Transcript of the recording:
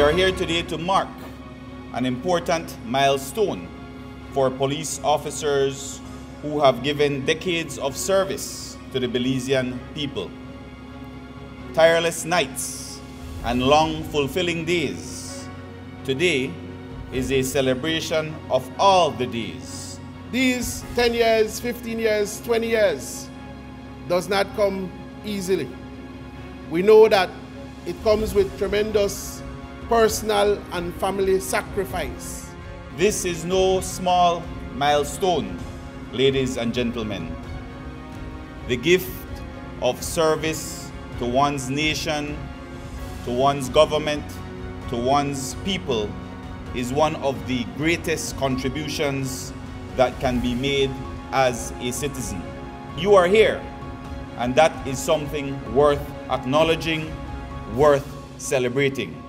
We are here today to mark an important milestone for police officers who have given decades of service to the Belizean people. Tireless nights and long fulfilling days. Today is a celebration of all the days. These 10 years, 15 years, 20 years does not come easily. We know that it comes with tremendous personal and family sacrifice. This is no small milestone, ladies and gentlemen. The gift of service to one's nation, to one's government, to one's people is one of the greatest contributions that can be made as a citizen. You are here, and that is something worth acknowledging, worth celebrating.